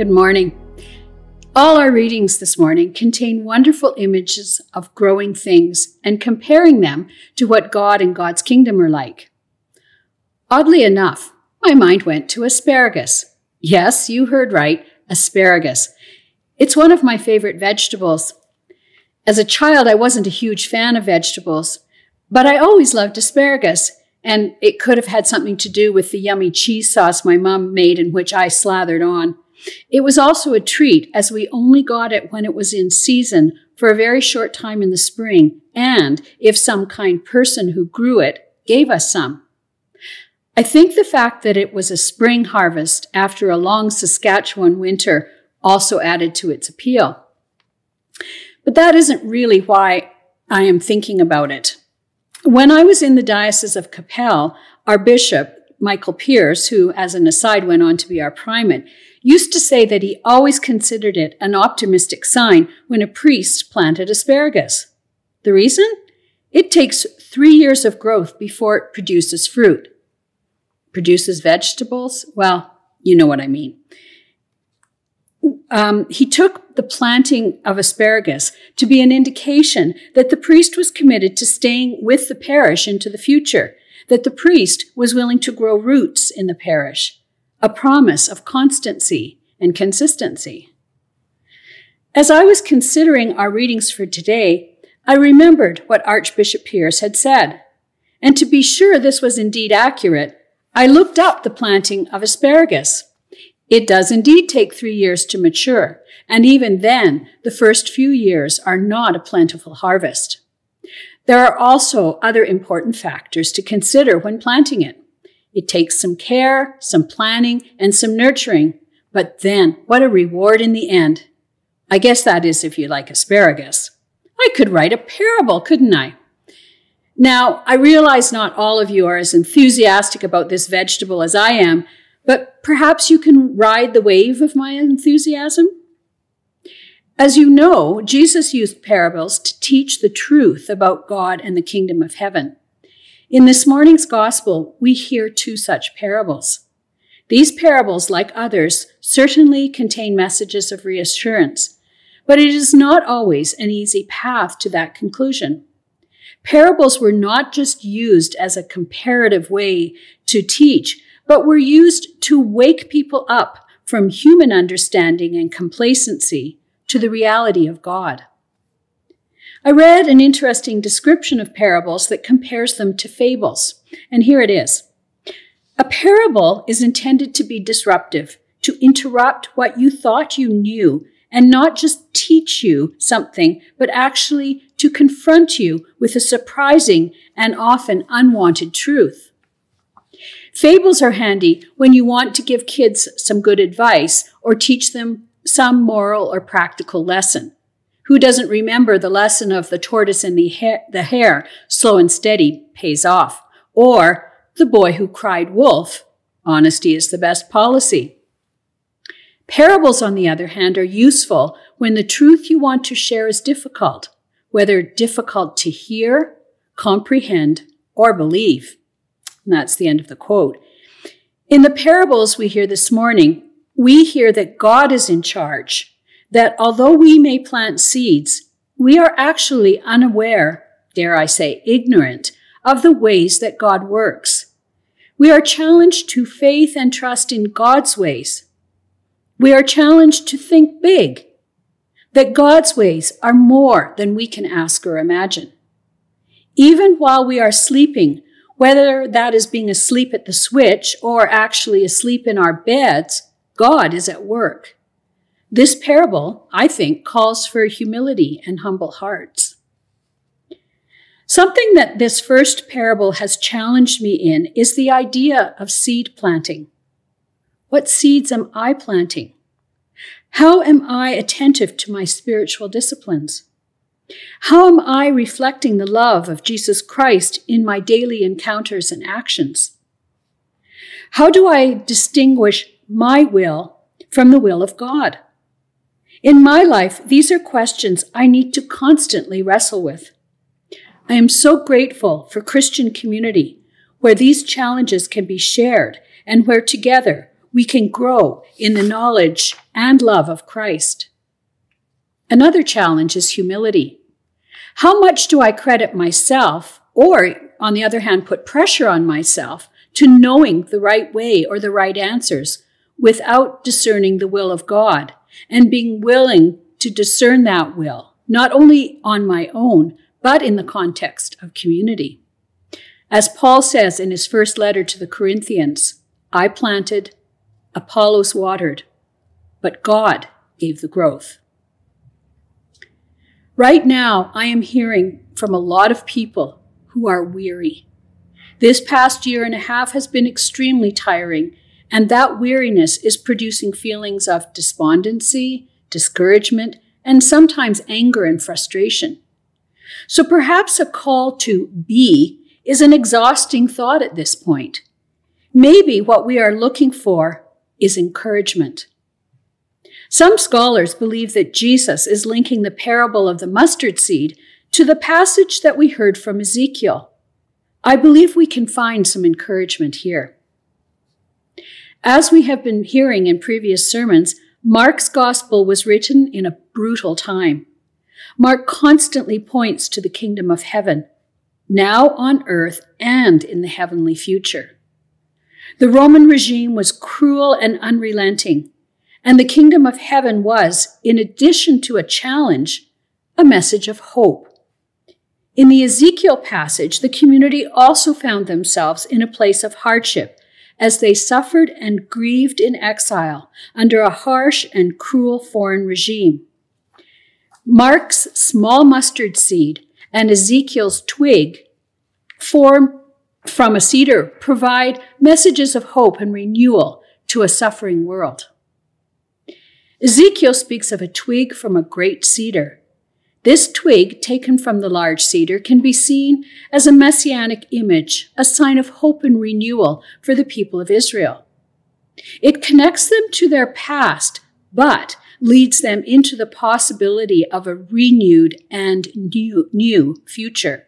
Good morning. All our readings this morning contain wonderful images of growing things and comparing them to what God and God's kingdom are like. Oddly enough, my mind went to asparagus. Yes, you heard right, asparagus. It's one of my favorite vegetables. As a child, I wasn't a huge fan of vegetables, but I always loved asparagus, and it could have had something to do with the yummy cheese sauce my mom made and which I slathered on. It was also a treat as we only got it when it was in season for a very short time in the spring, and if some kind person who grew it gave us some. I think the fact that it was a spring harvest after a long Saskatchewan winter also added to its appeal. But that isn't really why I am thinking about it. When I was in the Diocese of Qu'Appelle, our bishop, Michael Peers, who, as an aside, went on to be our primate, used to say that he always considered it an optimistic sign when a priest planted asparagus. The reason? It takes three years of growth before it produces fruit. Produces vegetables? Well, you know what I mean. Um, he took the planting of asparagus to be an indication that the priest was committed to staying with the parish into the future, that the priest was willing to grow roots in the parish, a promise of constancy and consistency. As I was considering our readings for today, I remembered what Archbishop Peers had said. And to be sure this was indeed accurate, I looked up the planting of asparagus. It does indeed take three years to mature, and even then, the first few years are not a plentiful harvest. There are also other important factors to consider when planting it. It takes some care, some planning, and some nurturing, but then what a reward in the end. I guess that is if you like asparagus. I could write a parable, couldn't I? Now, I realize not all of you are as enthusiastic about this vegetable as I am, but perhaps you can ride the wave of my enthusiasm? As you know, Jesus used parables to teach the truth about God and the kingdom of heaven. In this morning's gospel, we hear two such parables. These parables, like others, certainly contain messages of reassurance, but it is not always an easy path to that conclusion. Parables were not just used as a comparative way to teach, but were used to wake people up from human understanding and complacency to the reality of God. I read an interesting description of parables that compares them to fables, and here it is. A parable is intended to be disruptive, to interrupt what you thought you knew, and not just teach you something, but actually to confront you with a surprising and often unwanted truth. Fables are handy when you want to give kids some good advice or teach them some moral or practical lesson. Who doesn't remember the lesson of the tortoise and the hare, the hare slow and steady pays off? Or the boy who cried wolf, honesty is the best policy. Parables, on the other hand, are useful when the truth you want to share is difficult, whether difficult to hear, comprehend, or believe. And that's the end of the quote. In the parables we hear this morning, we hear that God is in charge, that although we may plant seeds, we are actually unaware, dare I say, ignorant of the ways that God works. We are challenged to faith and trust in God's ways. We are challenged to think big, that God's ways are more than we can ask or imagine. Even while we are sleeping, whether that is being asleep at the switch or actually asleep in our beds, God is at work. This parable, I think, calls for humility and humble hearts. Something that this first parable has challenged me in is the idea of seed planting. What seeds am I planting? How am I attentive to my spiritual disciplines? How am I reflecting the love of Jesus Christ in my daily encounters and actions? How do I distinguish my will from the will of God? In my life, these are questions I need to constantly wrestle with. I am so grateful for Christian community where these challenges can be shared and where together we can grow in the knowledge and love of Christ. Another challenge is humility. How much do I credit myself, or on the other hand, put pressure on myself to knowing the right way or the right answers without discerning the will of God and being willing to discern that will, not only on my own, but in the context of community. As Paul says in his first letter to the Corinthians, I planted, Apollos watered, but God gave the growth. Right now, I am hearing from a lot of people who are weary. This past year and a half has been extremely tiring, and that weariness is producing feelings of despondency, discouragement, and sometimes anger and frustration. So perhaps a call to be is an exhausting thought at this point. Maybe what we are looking for is encouragement. Some scholars believe that Jesus is linking the parable of the mustard seed to the passage that we heard from Ezekiel. I believe we can find some encouragement here. As we have been hearing in previous sermons, Mark's gospel was written in a brutal time. Mark constantly points to the kingdom of heaven, now on earth and in the heavenly future. The Roman regime was cruel and unrelenting, and the kingdom of heaven was, in addition to a challenge, a message of hope. In the Ezekiel passage, the community also found themselves in a place of hardship as they suffered and grieved in exile under a harsh and cruel foreign regime. Mark's small mustard seed and Ezekiel's twig form from a cedar provide messages of hope and renewal to a suffering world. Ezekiel speaks of a twig from a great cedar this twig, taken from the large cedar, can be seen as a messianic image, a sign of hope and renewal for the people of Israel. It connects them to their past, but leads them into the possibility of a renewed and new, new future.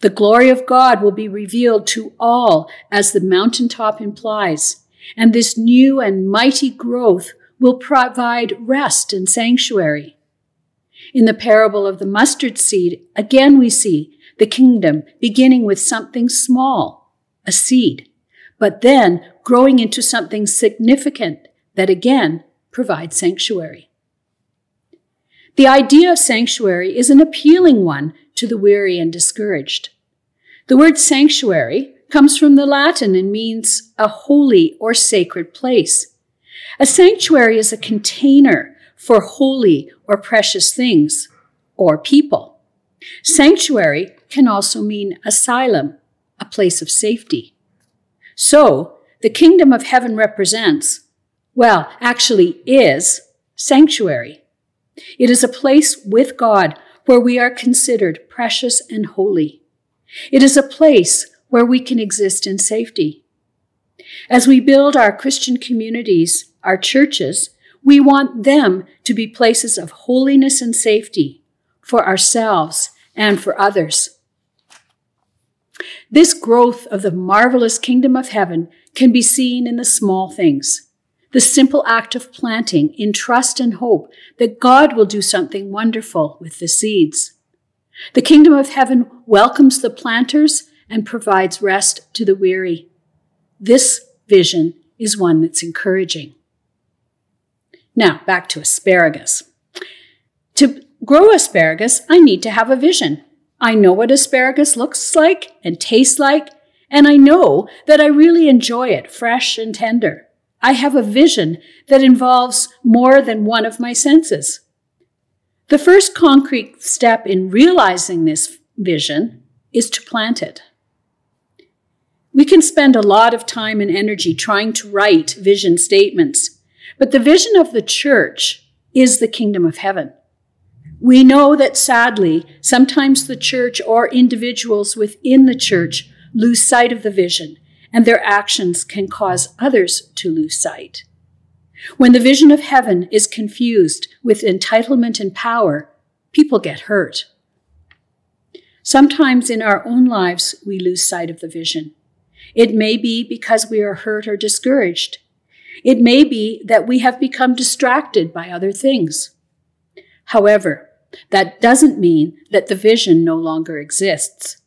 The glory of God will be revealed to all, as the mountaintop implies, and this new and mighty growth will provide rest and sanctuary. In the parable of the mustard seed, again we see the kingdom beginning with something small, a seed, but then growing into something significant that again provides sanctuary. The idea of sanctuary is an appealing one to the weary and discouraged. The word sanctuary comes from the Latin and means a holy or sacred place. A sanctuary is a container for holy or precious things or people. Sanctuary can also mean asylum, a place of safety. So, the kingdom of heaven represents, well, actually is, sanctuary. It is a place with God where we are considered precious and holy. It is a place where we can exist in safety. As we build our Christian communities, our churches, we want them to be places of holiness and safety for ourselves and for others. This growth of the marvelous kingdom of heaven can be seen in the small things. The simple act of planting in trust and hope that God will do something wonderful with the seeds. The kingdom of heaven welcomes the planters and provides rest to the weary. This vision is one that's encouraging. Now, back to asparagus. To grow asparagus, I need to have a vision. I know what asparagus looks like and tastes like, and I know that I really enjoy it fresh and tender. I have a vision that involves more than one of my senses. The first concrete step in realizing this vision is to plant it. We can spend a lot of time and energy trying to write vision statements but the vision of the church is the kingdom of heaven. We know that sadly, sometimes the church or individuals within the church lose sight of the vision, and their actions can cause others to lose sight. When the vision of heaven is confused with entitlement and power, people get hurt. Sometimes in our own lives, we lose sight of the vision. It may be because we are hurt or discouraged. It may be that we have become distracted by other things. However, that doesn't mean that the vision no longer exists.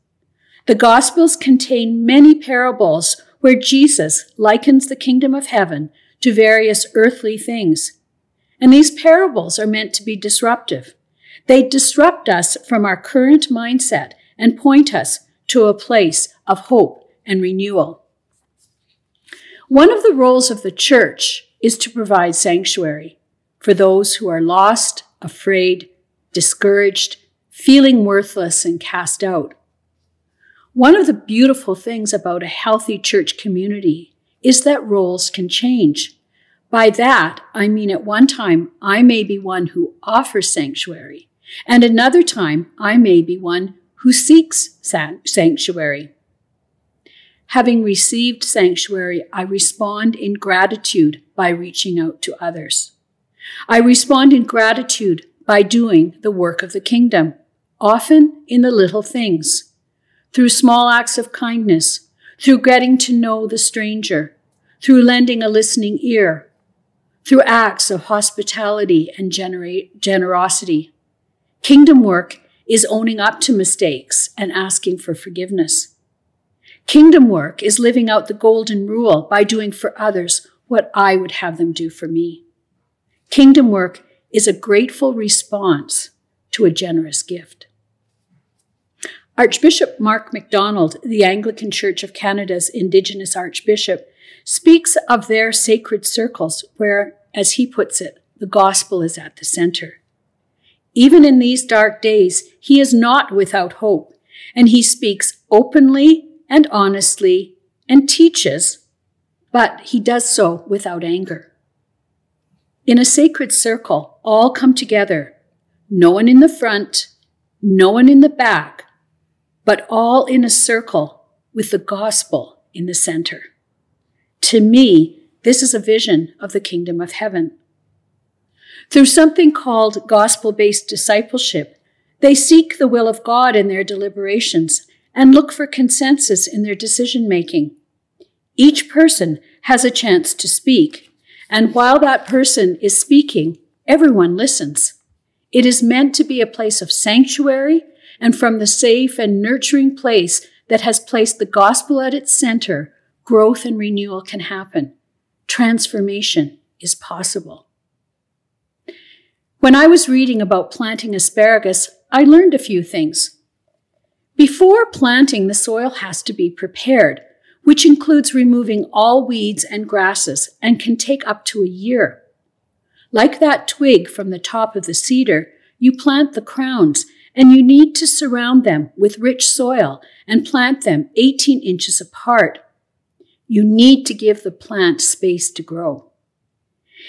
The Gospels contain many parables where Jesus likens the kingdom of heaven to various earthly things. And these parables are meant to be disruptive. They disrupt us from our current mindset and point us to a place of hope and renewal. One of the roles of the church is to provide sanctuary for those who are lost, afraid, discouraged, feeling worthless, and cast out. One of the beautiful things about a healthy church community is that roles can change. By that, I mean at one time I may be one who offers sanctuary, and another time I may be one who seeks sanctuary. Having received sanctuary, I respond in gratitude by reaching out to others. I respond in gratitude by doing the work of the kingdom, often in the little things, through small acts of kindness, through getting to know the stranger, through lending a listening ear, through acts of hospitality and generosity. Kingdom work is owning up to mistakes and asking for forgiveness. Kingdom work is living out the golden rule by doing for others what I would have them do for me. Kingdom work is a grateful response to a generous gift. Archbishop Mark MacDonald, the Anglican Church of Canada's Indigenous Archbishop, speaks of their sacred circles where, as he puts it, the gospel is at the center. Even in these dark days, he is not without hope, and he speaks openly and honestly and teaches, but he does so without anger. In a sacred circle, all come together, no one in the front, no one in the back, but all in a circle with the gospel in the center. To me, this is a vision of the kingdom of heaven. Through something called gospel based discipleship, they seek the will of God in their deliberations and look for consensus in their decision making. Each person has a chance to speak, and while that person is speaking, everyone listens. It is meant to be a place of sanctuary, and from the safe and nurturing place that has placed the gospel at its center, growth and renewal can happen. Transformation is possible. When I was reading about planting asparagus, I learned a few things. Before planting, the soil has to be prepared, which includes removing all weeds and grasses and can take up to a year. Like that twig from the top of the cedar, you plant the crowns and you need to surround them with rich soil and plant them 18 inches apart. You need to give the plant space to grow.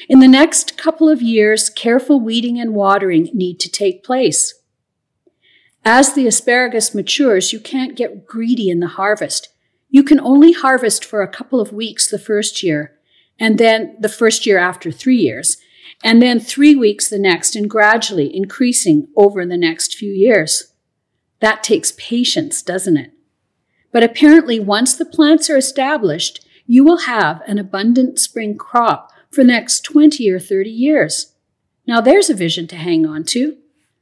In the next couple of years, careful weeding and watering need to take place. As the asparagus matures, you can't get greedy in the harvest. You can only harvest for a couple of weeks the first year, and then the first year after three years, and then three weeks the next, and gradually increasing over the next few years. That takes patience, doesn't it? But apparently, once the plants are established, you will have an abundant spring crop for the next 20 or 30 years. Now, there's a vision to hang on to.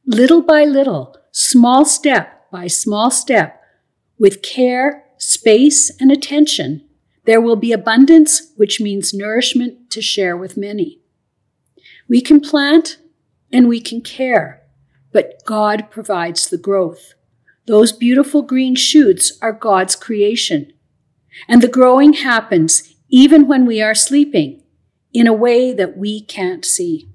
Little by little, small step by small step, with care, space, and attention, there will be abundance, which means nourishment to share with many. We can plant and we can care, but God provides the growth. Those beautiful green shoots are God's creation. And the growing happens even when we are sleeping in a way that we can't see.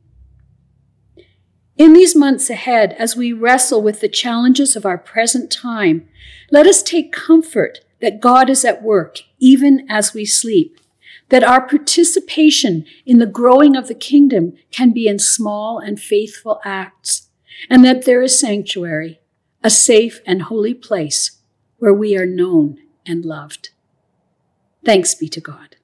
In these months ahead, as we wrestle with the challenges of our present time, let us take comfort that God is at work even as we sleep, that our participation in the growing of the kingdom can be in small and faithful acts, and that there is sanctuary, a safe and holy place where we are known and loved. Thanks be to God.